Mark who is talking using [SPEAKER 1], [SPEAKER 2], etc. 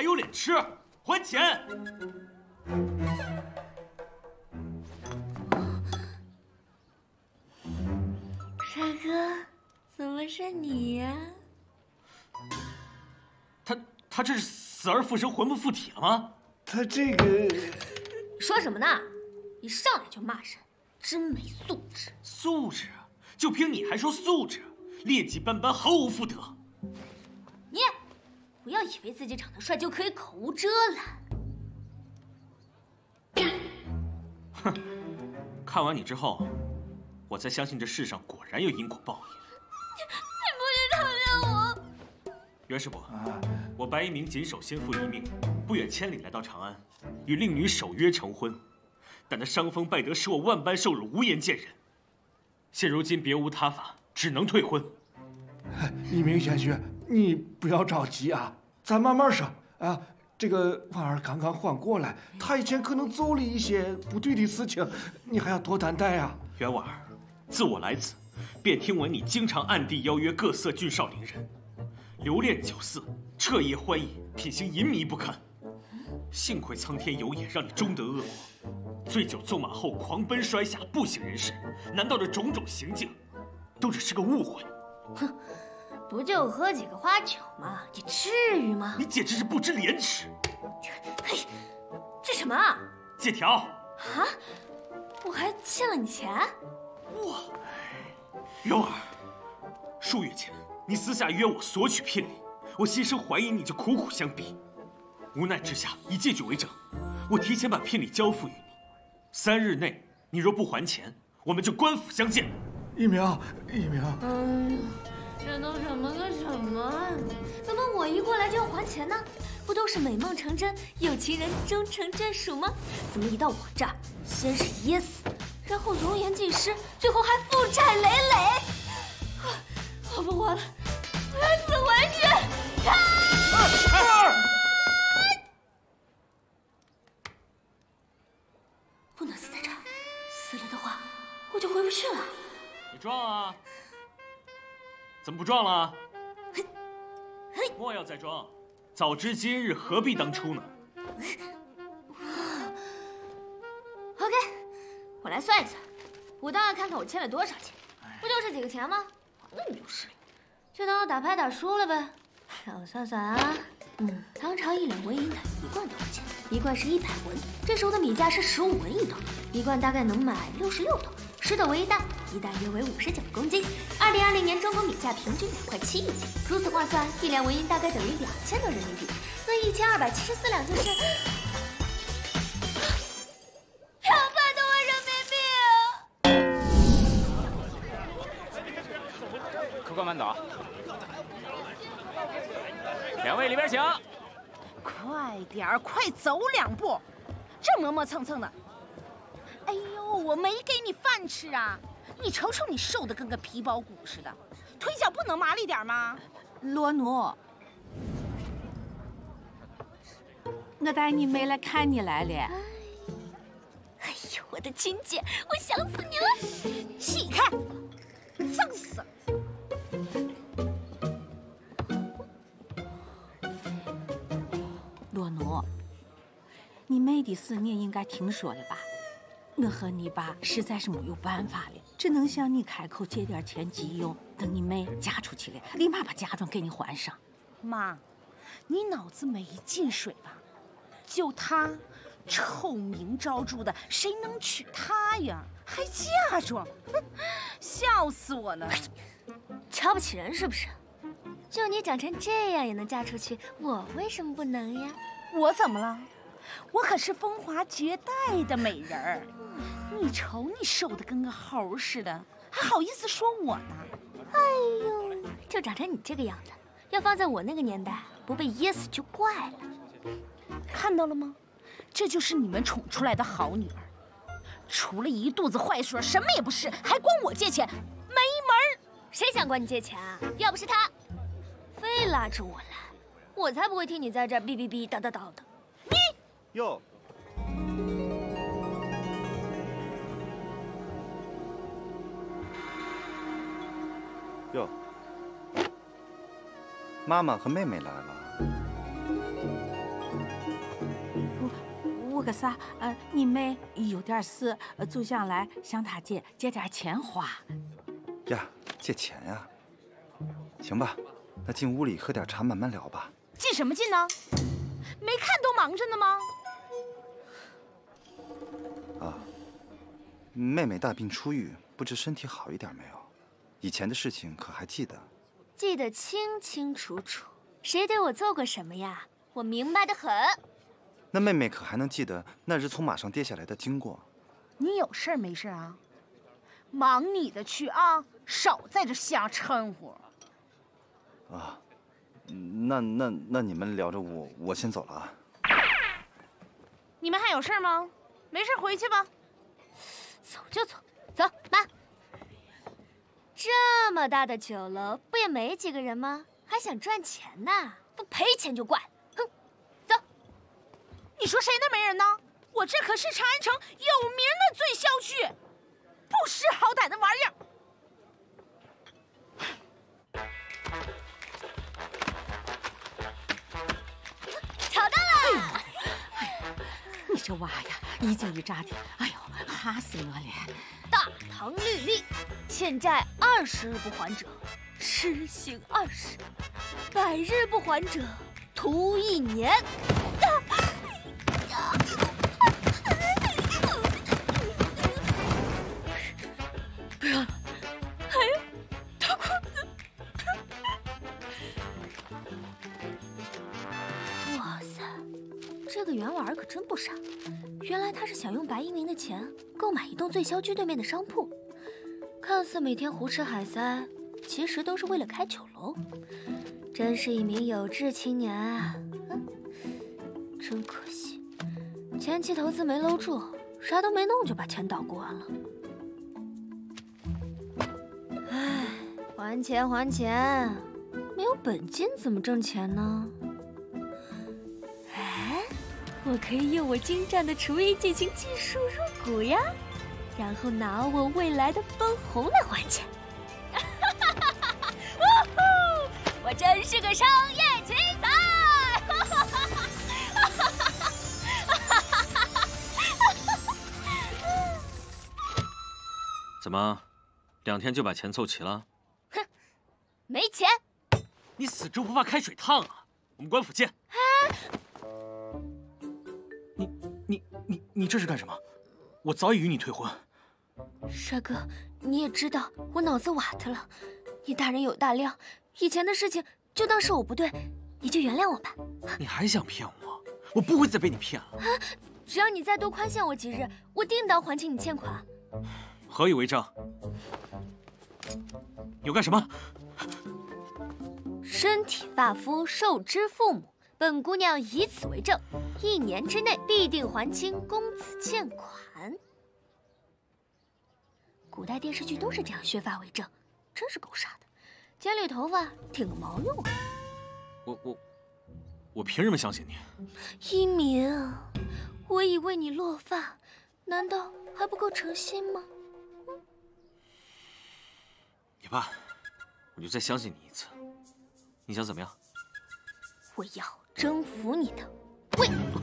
[SPEAKER 1] 还有脸吃？还钱！
[SPEAKER 2] 帅哥，怎么是你呀？
[SPEAKER 1] 他他这是死而复生，魂不附体了吗？
[SPEAKER 3] 他这个
[SPEAKER 2] 说什么呢？一上来就骂人，真没素质！
[SPEAKER 1] 素质？就凭你还说素质？劣迹斑斑，毫无妇德。
[SPEAKER 2] 你不要以为自己长得帅就可以口无遮
[SPEAKER 1] 拦。哼！看完你之后，我才相信这世上果然有因果报应。
[SPEAKER 2] 你不许讨厌我！
[SPEAKER 1] 袁师伯，我白一鸣谨守先父遗命，不远千里来到长安，与令女守约成婚。但他伤风败德使我万般受辱，无颜见人。现如今别无他法，只能退婚。
[SPEAKER 3] 一鸣贤婿，你不要着急啊，咱慢慢说啊。这个婉儿刚刚缓过来，她以前可能做了一些不对的事情，你还要多担待啊。
[SPEAKER 1] 袁婉儿，自我来此，便听闻你经常暗地邀约各色俊少伶人，留恋酒肆，彻夜欢饮，品行淫靡不堪。幸亏苍天有眼，让你终得恶果。醉酒纵马后狂奔摔下，不省人事。难道这种种行径，都只是个误会？
[SPEAKER 2] 哼！不就喝几个花酒吗？你至于吗？
[SPEAKER 1] 你简直是不知廉耻！
[SPEAKER 2] 嘿，这什么？
[SPEAKER 1] 借条。
[SPEAKER 2] 啊？我还欠了你钱？
[SPEAKER 1] 哇！蓉儿，数月前你私下约我索取聘礼，我心生怀疑，你就苦苦相逼，无奈之下以借据为证，我提前把聘礼交付于你。三日内你若不还钱，我们就官府相见。
[SPEAKER 3] 一鸣，一鸣。
[SPEAKER 2] 嗯。这都什么跟什么？怎么我一过来就要还钱呢？不都是美梦成真，有情人终成眷属吗？怎么一到我这儿，先是噎死，然后容颜尽失，最后还负债累累？我不活了，我要死回去！
[SPEAKER 3] 二
[SPEAKER 2] 不能死在这儿，死了的话，我就回不去了。
[SPEAKER 1] 你撞啊！怎么不撞了？莫要再装！早知今日，何必当初呢
[SPEAKER 2] ？OK，我来算一算，我倒要看看我欠了多少钱。不就这几个钱吗？那么有势力，就当我打牌打输了呗。让我算算啊，嗯，唐朝一两文银的一贯多少钱？一贯是一百文，这时候的米价是十五文一斗，一贯大概能买六十六斗。十斗为一担，一担约为五十九公斤。二零二零年中国米价平均两块七一斤，如此换算，一两纹银大概等于两千多人民币。那一千二百七十四两就是 两百多万人民
[SPEAKER 4] 币。客官慢走，两位里边请。
[SPEAKER 5] 快点儿，快走两步，这磨磨蹭蹭的。哎呦，我没给你饭吃啊！你瞅瞅你瘦的跟个皮包骨似的，腿脚不能麻利点吗？
[SPEAKER 6] 罗奴，我带你妹来看你来了。
[SPEAKER 2] 哎呦，我的亲姐，我想死你了！
[SPEAKER 5] 起开，脏死！
[SPEAKER 6] 罗奴，你妹的事你也应该听说了吧？我和你爸实在是没有办法了，只能向你开口借点钱急用。等你妹嫁出去了，立马把嫁妆给你还上。
[SPEAKER 5] 妈，你脑子没进水吧？就她，臭名昭著的，谁能娶她呀？还嫁妆？笑死我了！
[SPEAKER 2] 瞧不起人是不是？就你长成这样也能嫁出去，我为什么不能呀？
[SPEAKER 5] 我怎么了？我可是风华绝代的美人儿。你瞅你瘦的跟个猴似的，还好意思说我呢？
[SPEAKER 2] 哎呦，就长成你这个样子，要放在我那个年代，不被噎死就怪了。
[SPEAKER 5] 看到了吗？这就是你们宠出来的好女儿，除了一肚子坏水，什么也不是，还管我借钱，没门
[SPEAKER 2] 谁想管你借钱啊？要不是他，非拉着我来，我才不会听你在这哔哔哔叨叨叨的。
[SPEAKER 5] 你
[SPEAKER 7] 哟。哟，妈妈和妹妹来了。
[SPEAKER 6] 我我个啥？呃，你妹有点事，呃就想来向她借借点钱花。
[SPEAKER 8] 呀，借钱呀？行吧，那进屋里喝点茶，慢慢聊吧。
[SPEAKER 5] 进什么进呢？没看都忙着呢吗？
[SPEAKER 8] 妹妹大病初愈，不知身体好一点没有？以前的事情可还记得？
[SPEAKER 2] 记得清清楚楚。谁对我做过什么呀？我明白的很。
[SPEAKER 8] 那妹妹可还能记得那日从马上跌下来的经过？
[SPEAKER 5] 你有事没事啊？忙你的去啊，少在这瞎掺和。
[SPEAKER 8] 啊，那那那你们聊着，我我先走了啊。
[SPEAKER 5] 你们还有事吗？没事回去吧。
[SPEAKER 2] 走就走，走，妈。这么大的酒楼，不也没几个人吗？还想赚钱呢？不赔钱就怪。哼，走。
[SPEAKER 5] 你说谁那没人呢？我这可是长安城有名的醉销区，不识好歹的玩意儿。
[SPEAKER 2] 找到了！
[SPEAKER 6] 你这娃呀，一惊一乍的，哎呦，掐死我了！
[SPEAKER 2] 大唐律例，欠债二十日不还者，施刑二十；百日不还者，徒一年。这个袁婉儿可真不傻，原来她是想用白一鸣的钱购买一栋醉销居对面的商铺，看似每天胡吃海塞，其实都是为了开酒楼。真是一名有志青年啊！真可惜，前期投资没搂住，啥都没弄就把钱倒光了。唉，还钱还钱，没有本金怎么挣钱呢？我可以用我精湛的厨艺进行技术入股呀，然后拿我未来的分红来还钱。我真是个商业奇才！
[SPEAKER 1] 怎么，两天就把钱凑齐了？
[SPEAKER 2] 哼没钱，
[SPEAKER 1] 你死猪不怕开水烫啊！我们官府见。你你你你这是干什么？我早已与你退婚。
[SPEAKER 2] 帅哥，你也知道我脑子瓦特了，你大人有大量，以前的事情就当是我不对，你就原谅我吧。
[SPEAKER 1] 你还想骗我？我不会再被你骗了。
[SPEAKER 2] 只要你再多宽限我几日，我定当还清你欠款。
[SPEAKER 1] 何以为证？有干什么？
[SPEAKER 2] 身体发肤受之父母，本姑娘以此为证，一年之内必定还清公子欠款。古代电视剧都是这样削发为证，真是够傻的。剪缕头发顶个毛用啊！
[SPEAKER 1] 我我我凭什么相信你？
[SPEAKER 2] 一鸣，我已为你落发，难道还不够诚心吗？
[SPEAKER 1] 也罢，我就再相信你一次。你想怎么样？
[SPEAKER 2] 我要征服你的胃。